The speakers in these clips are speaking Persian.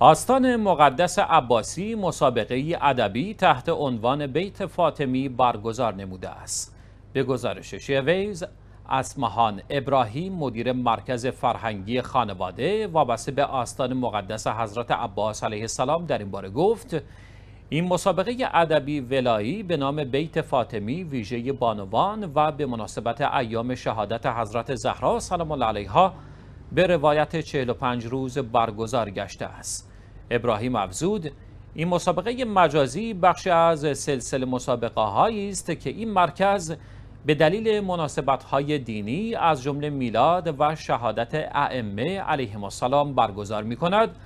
آستان مقدس عباسی مسابقه ادبی تحت عنوان بیت فاطمی برگزار نموده است. به گزارش شیویز اسمهان ابراهیم مدیر مرکز فرهنگی خانواده وابسته به آستان مقدس حضرت عباس علیه السلام در این باره گفت این مسابقه ادبی ولایی به نام بیت فاطمی ویژه بانوان و به مناسبت ایام شهادت حضرت زهرا سلام الله علیها به روایت 45 روز برگزار گشته است. ابراهیم افزود این مسابقه مجازی بخشی از سلسله مسابقه هایی است که این مرکز به دلیل مناسبت های دینی از جمله میلاد و شهادت ائمه علیهم السلام برگزار می کند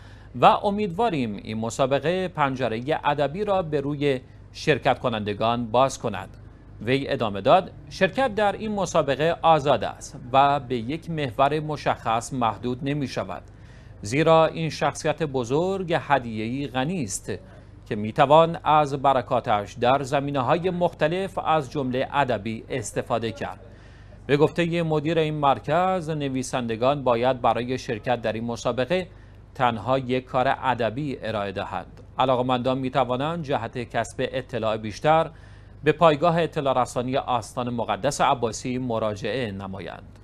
و امیدواریم این مسابقه پنجره ادبی را به روی شرکت کنندگان باز کند. وی ادامه داد شرکت در این مسابقه آزاد است و به یک محور مشخص محدود نمی شود. زیرا این شخصیت بزرگ هدیه‌ای غنی است که می توان از برکاتش در زمینه های مختلف از جمله ادبی استفاده کرد. به گفته مدیر این مرکز نویسندگان باید برای شرکت در این مسابقه تنها یک کار ادبی ارائه دهند. علاقمندان می توانند جهت کسب اطلاع بیشتر به پایگاه اطلاع رسانی آستان مقدس عباسی مراجعه نمایند.